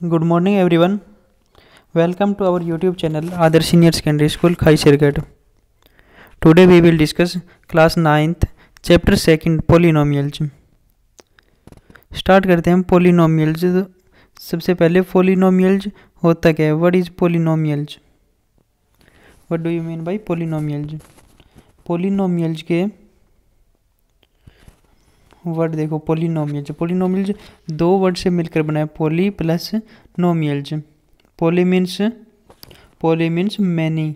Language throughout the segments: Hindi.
Good morning every welcome to our YouTube channel आदर senior secondary school Khai Sirgarh today we will discuss class ninth chapter second polynomials start करते हैं पोलिनोमियल्स सबसे पहले पोलिनोमियल्स होता क्या है? What is polynomials what do you mean by polynomials polynomials के वर्ड देखो पोलिनोमियल्स पोलिनोमियल्स दो वर्ड से मिलकर बना है poly plus nomials poly means poly means many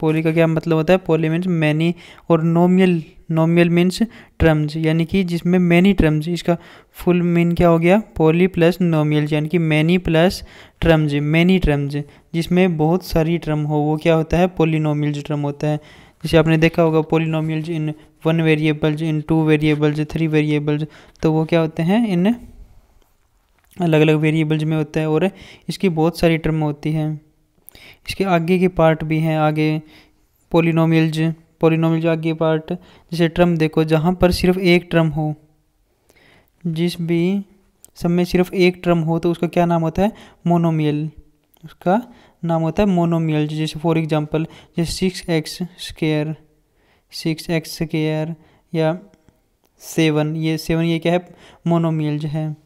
poly का क्या मतलब होता है? पोली मीन्स मैनी और नोमियल नोमियल मीन्स ट्रम्स यानी कि जिसमें मैनी ट्रम्स इसका फुल मीन क्या हो गया? पोली प्लस नोमियल्स यानी कि many plus terms many terms जिसमें बहुत सारी ट्रम हो, वो क्या होता है? पोलिनोमियल्स ट्रम होता है। जैसे आपने देखा होगा polynomials in one variables in two variables three variables तो वो क्या होते हैं? इन अलग अलग वेरिएबल्स में होता है और इसकी बहुत सारी टर्म होती है। इसके आगे के पार्ट भी हैं, आगे पोलिनोमियल्स पोलिनोमियल्स आगे पार्ट जैसे ट्रम देखो, जहाँ पर सिर्फ़ एक ट्रम हो, जिस भी सब में सिर्फ़ एक ट्रम हो तो उसका क्या नाम होता है? मोनोमियल उसका नाम होता है मोनोमियल जैसे फॉर एग्जांपल जैसे six x square six x square या सेवन ये सेवन ये क्या है? मोनोमियल है।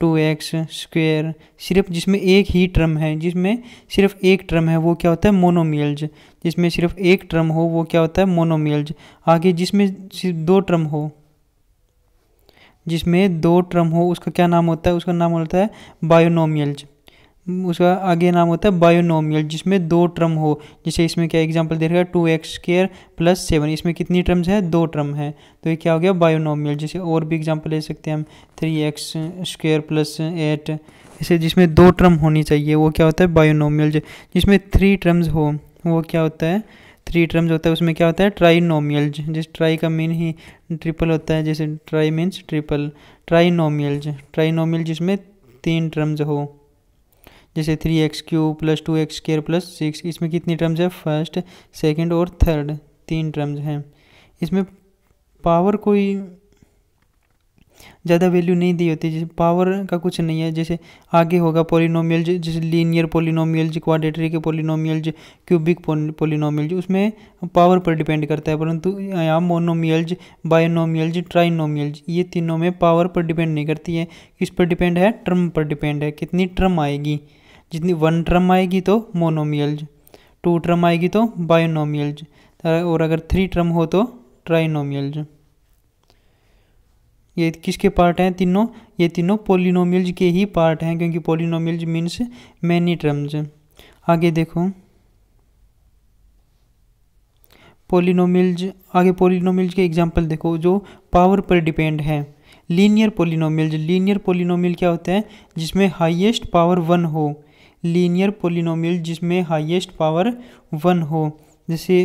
टू एक्स स्क्वेयर सिर्फ़ जिसमें एक ही ट्रम है, जिसमें सिर्फ़ एक ट्रम है, वो क्या होता है? मोनोमियल्ज जिसमें सिर्फ़ एक ट्रम हो, वो क्या होता है? मोनोमियल्ज आगे जिसमें सिर्फ़ दो ट्रम हो, जिसमें दो ट्रम हो, उसका क्या नाम होता है? उसका नाम होता है बायोनोमियल्ज उसका आगे नाम होता है बायोनोमियल, जिसमें दो ट्रम हो। जैसे इसमें क्या एग्जांपल दे रहा है? Two x square plus seven इसमें कितनी ट्रम्स है? दो ट्रम है। तो ये क्या हो गया? बायोनोमियल। जैसे और भी एग्जांपल ले सकते हैं हम। Three x square plus eight इसे जिसमें दो ट्रम होनी चाहिए, वो क्या होता है? बायोनोमियल। जिसमें थ्री ट्रम्स हो, वो क्या होता है? थ्री टर्म्स होता है। उसमें क्या होता है? ट्राइनोमियल जिस ट्राई का मीन ही ट्रिपल होता है, जैसे tri means triple trinomial trinomial जिसमें तीन टर्म्स हो। जैसे three x cube plus two x square plus six इसमें कितनी टर्म्स है? फ़र्स्ट सेकंड और थर्ड तीन टर्म्स हैं। इसमें पावर कोई ज़्यादा वैल्यू नहीं दी होती, जैसे पावर का कुछ नहीं है। जैसे आगे होगा पोलिनोमियल जैसे लीनियर पोलिनोमियल क्वाड्रेटरी के पोलिनोमियल क्यूबिक पोलिनोमियल उसमें पावर पर डिपेंड करता है। परंतु यहाँ मोनोमियल बायोनोमियल ट्राइनोमियल ये तीनों में पावर पर डिपेंड नहीं करती है। किस पर डिपेंड है? टर्म पर डिपेंड है। कितनी टर्म आएगी? जितनी वन ट्रम आएगी तो मोनोमियल्ज टू ट्रम आएगी तो बायोनोमियल और अगर थ्री ट्रम हो तो ट्राइनोमियल ये किसके पार्ट हैं? तीनों, ये तीनों पोलिनोमियल्स के ही पार्ट हैं, क्योंकि पोलिनोमियल्स मीन्स मैनी ट्रम्स आगे देखो। पोलिनोमियल्स आगे पोलिनोमियल्स के एग्जांपल देखो, जो पावर पर डिपेंड है। लीनियर पोलिनोमियल्स लीनियर पोलिनोमियल क्या होता है? जिसमें हाईएस्ट पावर वन हो। लीनियर पोलिनोमियल जिसमें हाईएस्ट पावर वन हो, जैसे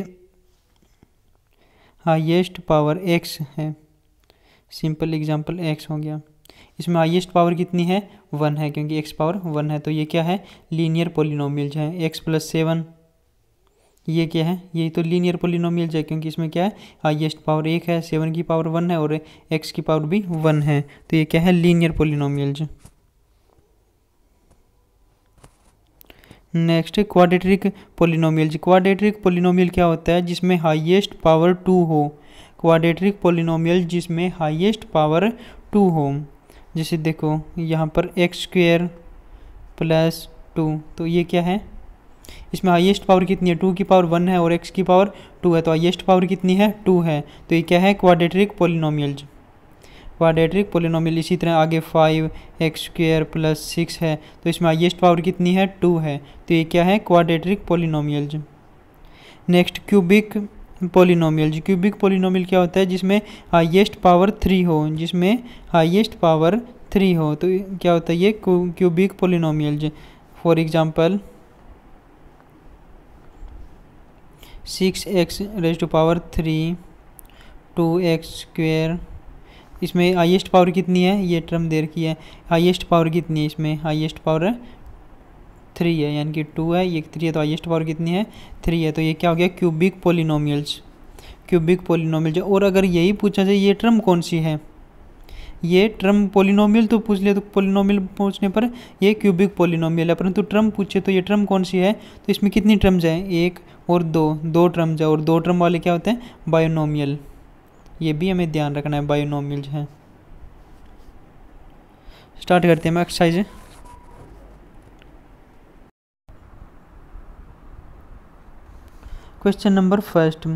हाईएस्ट पावर एक्स है। सिंपल एग्जांपल एक्स हो गया। इसमें हाईएस्ट पावर कितनी है? वन है, क्योंकि एक्स पावर वन है तो ये क्या है? लीनियर पोलिनोमियल है, एक्स प्लस सेवन। ये क्या है? ये तो लीनियर पोलिनोमियल है, क्योंकि इसमें क्या है? हाईएस्ट पावर एक है, सेवन की पावर वन है और एक्स की पावर भी वन है। तो ये क्या है? Linear polynomial next quadratic polynomial quadratic polynomial क्या होता है? जिसमें हाईएस्ट पावर टू हो। क्वाड्रेटिक पोलिनोमियल जिसमें हाईएस्ट पावर टू हो। जैसे देखो, यहाँ पर एक्स स्क्वेयर प्लस टू तो ये क्या है? इसमें हाईएस्ट पावर कितनी है? टू की पावर वन है और एक्स की पावर टू है तो हाईएस्ट पावर कितनी है? टू है। तो ये क्या है? क्वाड्रेटिक पोलिनोमियल क्वाड्रेटिक पोलिनोमियल इसी तरह आगे five x square plus six है। तो इसमें हाइएस्ट पावर कितनी है? टू है। तो ये क्या है? Quadratic polynomial next cubic polynomial cubic polynomial क्या होता है? जिसमें हाइएस्ट पावर थ्री हो। जिसमें हाइएस्ट पावर थ्री हो। तो क्या होता है ये? Cubic polynomial for example six x raise two power three two x square इसमें हाईएस्ट पावर कितनी है? ये टर्म दे रखी है। हाईएस्ट पावर कितनी है इसमें? हाईएस्ट पावर है थ्री है, यानी कि टू है। ये थ्री है तो हाइएस्ट पावर कितनी है? थ्री है तो ये क्या हो गया? क्यूबिक पोलिनोमियल्स क्यूबिक पोलिनोमियल और अगर यही पूछा जाए, ये टर्म कौन सी है? ये ट्रम पोलिनोमियल तो पूछ लिया तो पोलिनोमियल पूछने पर ये क्यूबिक पोलिनोमियल है। परंतु ट्रम पूछे तो ये ट्रम कौन सी है? तो इसमें कितनी ट्रम्स हैं? एक और दो। दो ट्रम्स है और दो ट्रम वाले क्या होते हैं? बायोनोमियल ये भी हमें ध्यान रखना है बायोनोमियल हैं। स्टार्ट करते हैं exercise question number first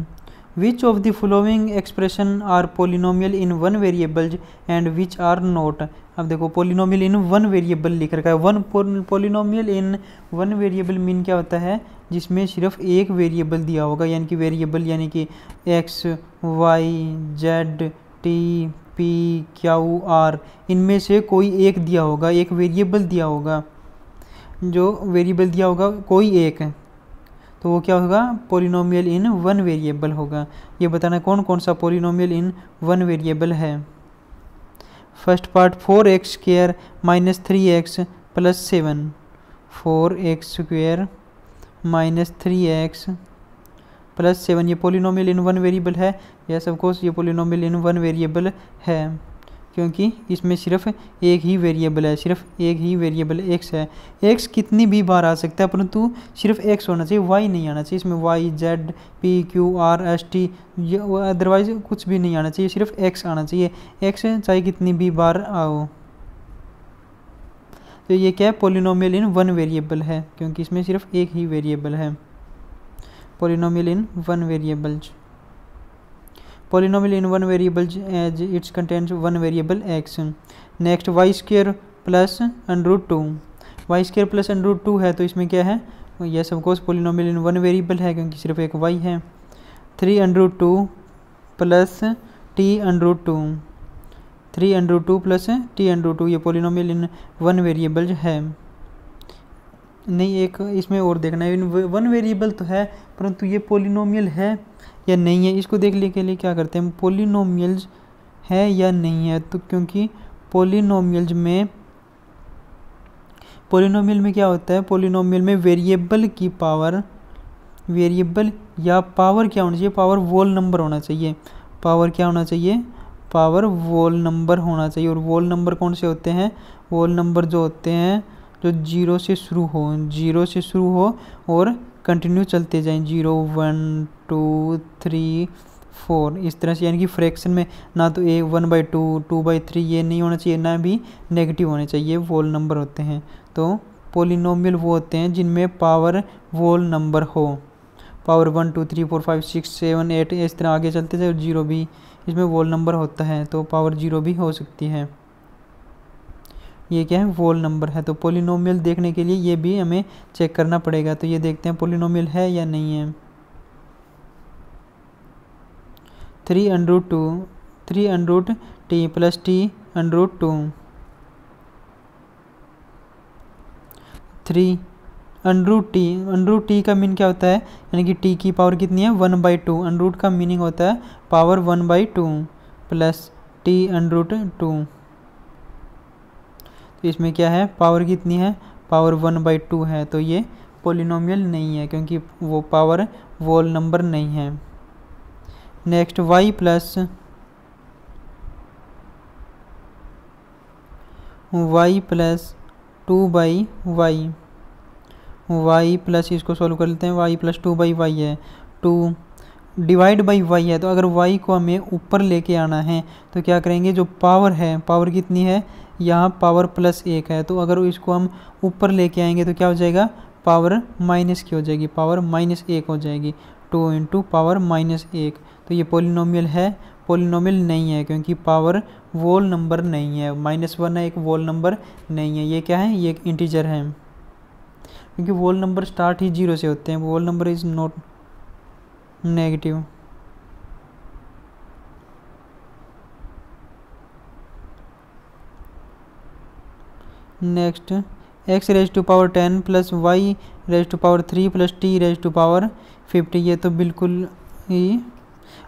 which of the following expression are polynomial in one variable and which are not अब देखो पोलिनोमियल इन वन वेरिएबल लिख रखा है। One polynomial in one variable mean क्या होता है? जिसमें सिर्फ़ एक वेरिएबल दिया होगा, यानी कि वेरिएबल यानी कि x y z t p q r इनमें से कोई एक दिया होगा, एक वेरिएबल दिया होगा। जो वेरिएबल दिया होगा, कोई एक। तो वो क्या होगा? पोलिनोमियल इन वन वेरिएबल होगा। ये बताना कौन कौन सा पोलिनोमियल इन वन वेरिएबल है? First part four x square minus three x plus seven. Four x square minus three x plus seven. ये पोलिनोमियल इन वन वेरिएबल है। यस ऑफ़ कोर्स ये पोलिनोमियल इन वन वेरिएबल है। क्योंकि इसमें सिर्फ़ एक ही वेरिएबल है, सिर्फ़ एक ही वेरिएबल एक्स है। एक्स कितनी भी बार आ सकता है, परंतु सिर्फ़ एक्स होना चाहिए वाई नहीं आना चाहिए। इसमें y z p q r s t otherwise कुछ भी नहीं आना चाहिए, सिर्फ़ एक्स आना चाहिए। एक्स चाहे कितनी भी बार आओ। तो ये क्या है? पोलिनोमियल इन वन वेरिएबल है, क्योंकि इसमें सिर्फ़ एक ही वेरिएबल है। Polynomial in one variables polynomial in one variable as it contains one variable x. Next y square plus under root two y square plus under root two है तो इसमें क्या है? यह of course polynomial in one variable है, क्योंकि सिर्फ़ एक वाई है। Three under root two plus t under root two three under root two plus t under root two ये पोलिनोमियल इन वन वेरिएबल है। नहीं, एक इसमें और देखना है। वन वेरिएबल तो है, परंतु ये पोलिनोमियल है। या नहीं है? इसको देखने के लिए क्या करते हैं? पोलिनोमियल्स है या नहीं है? तो क्योंकि पोलिनोमियल्स में पोलिनोमियल में क्या होता है? पोलिनोमियल में वेरिएबल की पावर वेरिएबल या पावर क्या होना चाहिए? पावर वोल नंबर होना चाहिए। पावर क्या होना चाहिए? पावर वोल नंबर होना चाहिए। और वोल नंबर कौन से होते हैं? वोल नंबर जो होते हैं, जो ज़ीरो से शुरू हो ज़ीरो से शुरू हो और कंटिन्यू चलते जाएँ। Zero, one, two, three, four. इस तरह से, यानी कि फ्रैक्शन में ना तो A one by two two by three ये नहीं होना चाहिए, ना भी नेगेटिव होने चाहिए वोल नंबर होते हैं। तो पोलिनोमियल वो होते हैं जिनमें पावर वोल नंबर हो। Power one two three four five six seven eight इस तरह आगे चलते जाए ज़ीरो भी, इसमें वोल नंबर होता है तो पावर ज़ीरो भी हो सकती है। ये क्या है? वोल नंबर है। तो पोलिनोमियल देखने के लिए ये भी हमें चेक करना पड़ेगा। तो ये देखते हैं पोलिनोमियल है या नहीं है। Three under root two three under root t plus t under root two three under root t under root t का मीन क्या होता है? यानी कि टी की पावर कितनी है? One by two under root का मीनिंग होता है power one by two plus t under root two इसमें क्या है? पावर कितनी है? पावर वन बाई टू है। तो ये पोलिनोमियल नहीं है, क्योंकि वो पावर वोल नंबर नहीं है। Next y plus y plus two by y y plus इसको सॉल्व कर लेते हैं। Y plus two by y है। टू डिवाइड बाई वाई है तो अगर वाई को हमें ऊपर लेके आना है तो क्या करेंगे? जो पावर है पावर कितनी है? यहाँ पावर प्लस एक है तो अगर इसको हम ऊपर लेके आएँगे तो क्या हो जाएगा? पावर माइनस की हो जाएगी पावर माइनस एक हो जाएगी। टू इंटू पावर माइनस एक तो ये पोलिनोमियल है। पोलिनोमियल नहीं है, क्योंकि पावर वोल नंबर नहीं है। माइनस वन है, एक वोल नंबर नहीं है। ये क्या है? ये एक इंटीजर है। क्योंकि वोल नंबर स्टार्ट ही ज़ीरो से होते हैं। Whole number is not negative next x raise to power ten plus y raise to power three plus t raise to power fifty ये तो बिल्कुल ही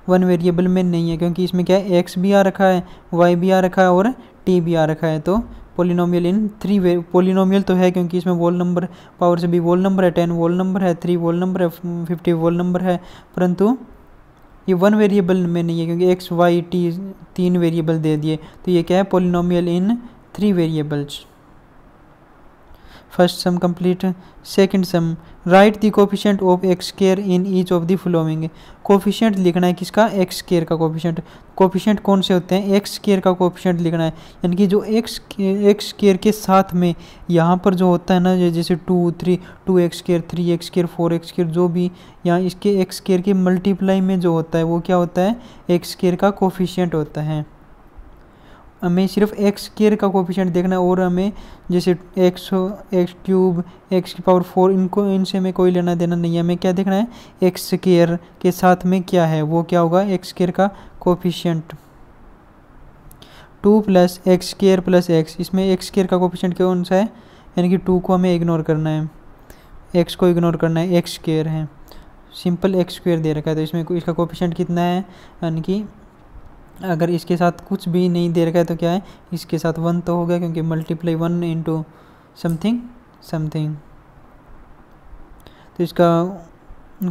वन वेरिएबल में नहीं है, क्योंकि इसमें क्या है? एक्स भी आ रखा है वाई भी आ रखा है और टी भी आ रखा है तो polynomial in three way polynomial तो है क्योंकि इसमें वोल नंबर पावर से भी वोल नंबर है टेन वोल नंबर है थ्री वोल नंबर है फिफ्टी वोल नंबर है, परंतु ये वन वेरिएबल में नहीं है क्योंकि एक्स वाई टी तीन वेरिएबल दे दिए। तो ये क्या है? Polynomial in three variables first sum complete second sum right the coefficient of x square in each of the following coefficient लिखना है किसका? एक्स केयर का कोफिशिएंट कोफिशिएंट कौन से होते हैं? एक्स केयर का कोफिशिएंट लिखना है। यानी कि जो एक्स एक्स केयर के साथ में यहाँ पर जो होता है ना, जैसे two three two x square three x square four x square जो भी यहाँ इसके एक्स केयर के मल्टीप्लाई में जो होता है, वो क्या होता है? एक्स केयर का कोफिशियंट होता है। हमें सिर्फ़ एक्स केयर का कोफिशिएंट देखना है और हमें जैसे एक्स एक्स क्यूब एक्स की पावर फोर इनको, इनसे हमें कोई लेना देना नहीं है। हमें क्या देखना है? एक्स केयर के साथ में क्या है? वो क्या होगा? एक्स केयर का coefficient two plus x square plus x इसमें एक्स केयर का कोफिशिएंट कौन सा है? यानी कि टू को हमें इग्नोर करना है। एक्स को इग्नोर करना है एक्स केयर है। सिंपल एक्स स्क्वेयर दे रखा है तो इसमें इसका कोफिशिएंट कितना है? यानी कि अगर इसके साथ कुछ भी नहीं दे रखा है तो क्या है? इसके साथ वन तो हो गया क्योंकि multiply one into something something तो इसका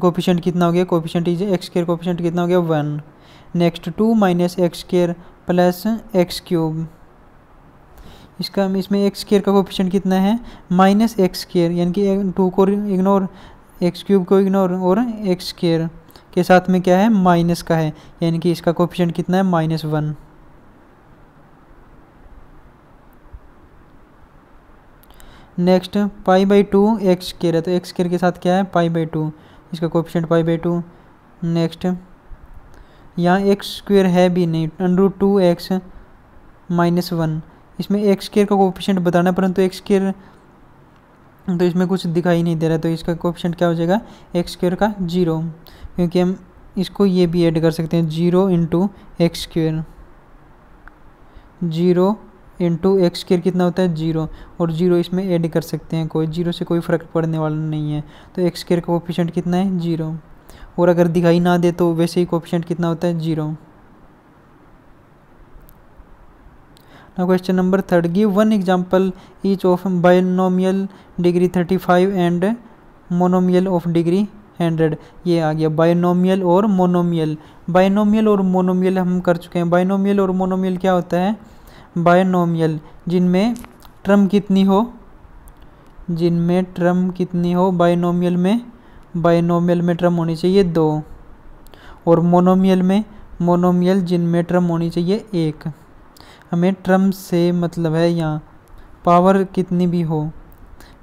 कोफिशेंट कितना हो गया? Coefficient is x square coefficient कितना हो गया? One next two minus x square plus x cube इसका इसमें एक्स केयर का कोफिशेंट कितना है? माइनस एक्स केयर यानी कि टू को इग्नोर एक्स क्यूब को इग्नोर और एक्स केयर के साथ में क्या है? माइनस का है। यानी कि इसका कोफिशेंट कितना है? Minus one. Next, pi by two x square है। तो एक्स स्केयर के साथ क्या है? Pi by two. इसका coefficient pi by two. Next, यहाँ एक्स स्क्वेयर है भी नहीं। Under two x minus one. इसमें एक्स केयर का कोफिशेंट बताना परंतु एक्स केयर तो इसमें कुछ दिखाई नहीं दे रहा तो इसका कोफिशेंट क्या हो जाएगा? एक्स स्क्वेयर का ज़ीरो। क्योंकि हम इसको ये भी ऐड कर सकते हैं zero into x square zero into x square कितना होता है? ज़ीरो और ज़ीरो इसमें ऐड कर सकते हैं कोई। ज़ीरो से कोई फ़र्क पड़ने वाला नहीं है। तो एक्स स्क्र का कोफिशेंट कितना है? ज़ीरो और अगर दिखाई ना दे तो वैसे ही कोफिशेंट कितना होता है? Zero now question number third. Give one example each of binomial degree 35 and monomial of degree hundred. ये आ गया बायनोमियल और मोनोमियल। बायनोमियल और मोनोमियल हम कर चुके हैं। बायनोमियल और मोनोमियल क्या होता है? बायनोमियल, जिनमें ट्रम कितनी हो? जिनमें ट्रम कितनी हो? बायनोमियल में बायनोमियल में ट्रम होनी चाहिए दो। और मोनोमियल में, मोनोमियल, जिनमें ट्रम होनी चाहिए एक। हमें ट्रम से मतलब है यहाँ। पावर कितनी भी हो।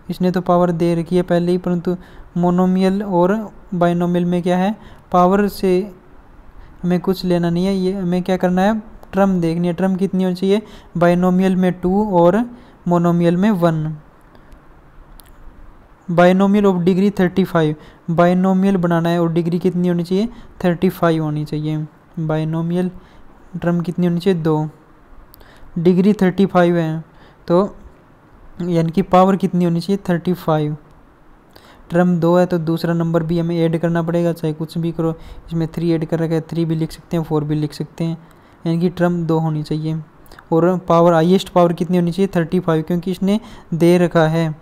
इसने तो पावर दे रखी है पहले ही, परंतु मोनोमियल और बाइनोमियल में क्या है? पावर से हमें कुछ लेना नहीं है, ये हमें क्या करना है? ट्रम देखनी है। ट्रम कितनी होनी चाहिए? बाइनोमियल में टू और मोनोमियल में one. Binomial of degree thirty five. Binomial बनाना है और डिग्री कितनी होनी चाहिए? थर्टी फाइव होनी चाहिए। बाइनोमियल ट्रम कितनी होनी चाहिए? दो। डिग्री थर्टी फाइव है तो यानी कि पावर कितनी होनी चाहिए? Thirty five. ट्रम दो है तो दूसरा नंबर भी हमें ऐड करना पड़ेगा, चाहे कुछ भी करो। इसमें थ्री ऐड कर रखा है थ्री भी लिख सकते हैं फोर भी लिख सकते हैं। यानी कि ट्रम दो होनी चाहिए। और पावर हाइएस्ट पावर कितनी होनी चाहिए? थर्टी फाइव क्योंकि इसने दे रखा है।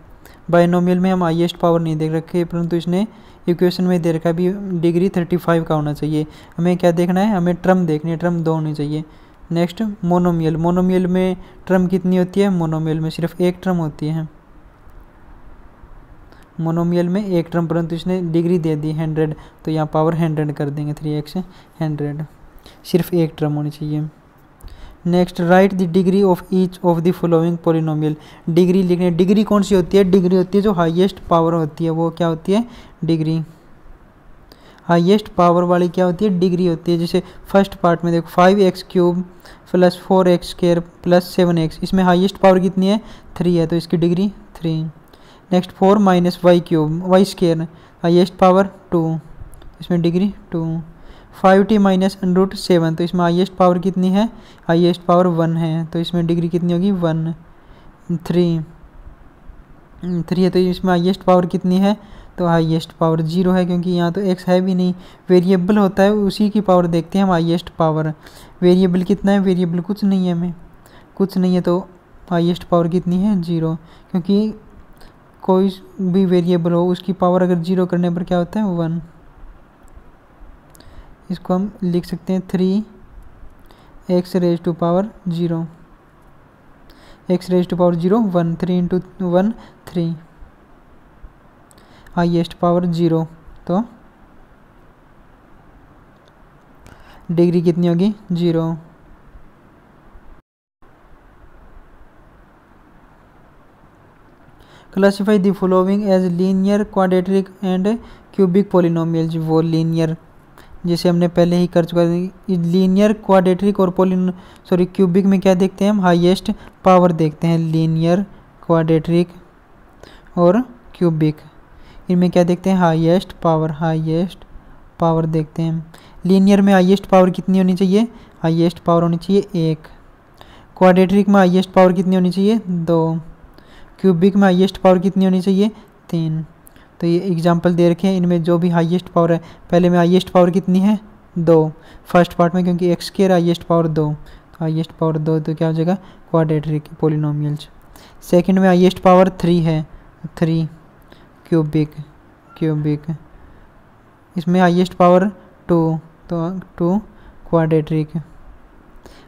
बायनोमियल में हम हाईएस्ट पावर नहीं देख रखे, परंतु इसने इक्वेशन में दे रखा भी डिग्री थर्टी फाइव का होना चाहिए। हमें क्या देखना है? हमें ट्रम देखनी है, ट्रम दो होनी चाहिए। नेक्स्ट मोनोमियल मोनोमियल में ट्रम कितनी होती है? मोनोमियल में सिर्फ़ एक ट्रम होती है। मोनोमियल में एक टर्म परंतु इसने डिग्री दे दी हंड्रेड तो यहाँ पावर हंड्रेड कर देंगे थ्री एक्स हंड्रेड सिर्फ़ एक टर्म होनी चाहिए। Next write the degree of each of the following polynomial degree लिखने डिग्री कौन सी होती है? डिग्री होती है जो हाईएस्ट पावर होती है, वो क्या होती है? डिग्री हाईएस्ट पावर वाली क्या होती है? डिग्री होती है, जैसे फ़र्स्ट पार्ट में देखो five x cube plus four x square plus seven x इसमें हाईएस्ट पावर कितनी है? थ्री है तो इसकी degree three next four minus y cube, y square highest power two, इसमें degree two, five t minus root seven तो इसमें हाइएस्ट पावर कितनी है? हाइएस्ट पावर वन है तो इसमें डिग्री कितनी होगी? वन, थ्री थ्री है तो इसमें हाइएस्ट पावर कितनी है? तो हाईएस्ट पावर ज़ीरो है, क्योंकि यहाँ तो एक्स है भी नहीं। वेरिएबल होता है, उसी की पावर देखते हैं हम, हाईएस्ट पावर। वेरिएबल कितना है? वेरिएबल कुछ नहीं है हमें। कुछ नहीं है तो हाईएस्ट पावर कितनी है? ज़ीरो, क्योंकि कोई भी वेरिएबल हो, उसकी पावर अगर ज़ीरो करने पर क्या होता है? वन इसको हम लिख सकते हैं three x raise to power zero x raise to power zero one three into one three highest power zero तो डिग्री कितनी होगी? Zero classify the following as linear quadratic and cubic polynomials वो लीनियर जैसे हमने पहले ही कर चुका लीनियर क्वाड्रेटिक और पोलिन सॉरी क्यूबिक में क्या देखते हैं? हम हाईएस्ट पावर देखते हैं। लीनियर क्वाड्रेटिक और क्यूबिक इनमें क्या देखते हैं? हाईएस्ट पावर हाईएस्ट पावर देखते हैं। लीनियर में हाईएस्ट पावर कितनी होनी चाहिए? हाईएस्ट पावर होनी चाहिए एक। क्वाड्रेटिक में हाईएस्ट पावर कितनी होनी चाहिए? दो। क्यूबिक में हाईएस्ट पावर कितनी होनी चाहिए? तीन। तो ये एग्ज़ाम्पल दे रखे हैं, इनमें जो भी हाईएस्ट पावर है, पहले में हाईएस्ट पावर कितनी है? दो। फ़र्स्ट पार्ट में क्योंकि एक्स केयर हाइएस्ट पावर दो। तो हाईएस्ट पावर दो तो क्या हो जाएगा? क्वाड्रेटिक पोलिनोमियल्स सेकंड में हाइएस्ट पावर थ्री है। थ्री क्यूबिक क्यूबिक इसमें हाइएस्ट पावर टू तो two quadratic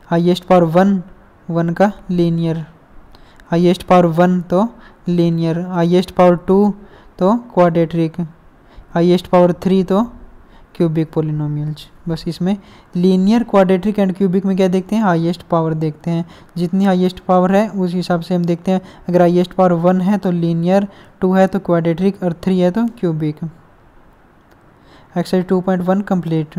highest power one one का लीनियर हाईएस्ट पावर वन तो लीनियर, हाईएस्ट पावर टू तो क्वाड्रेटिक हाईएस्ट पावर थ्री तो क्यूबिक पोलिनोमियल्स बस इसमें लीनियर क्वाड्रेटिक एंड क्यूबिक में क्या देखते हैं? हाईएस्ट पावर देखते हैं। जितनी हाईएस्ट पावर है, उस हिसाब से हम देखते हैं। अगर हाईएस्ट पावर वन है तो लीनियर, टू है तो क्वाड्रेटिक और थ्री है तो cubic exercise two point one complete